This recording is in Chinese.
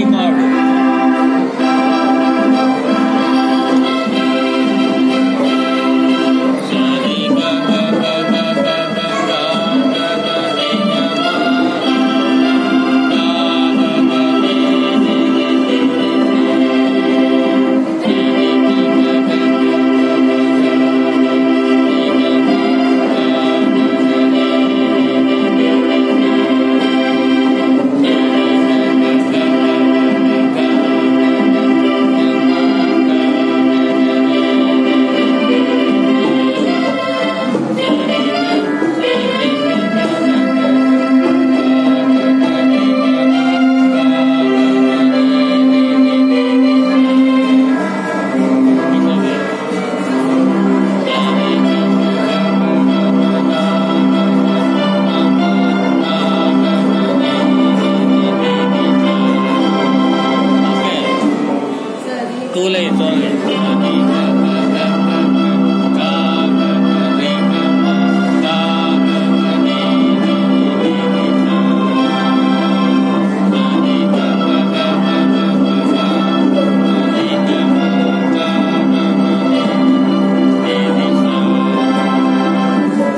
Martin Gulay doon.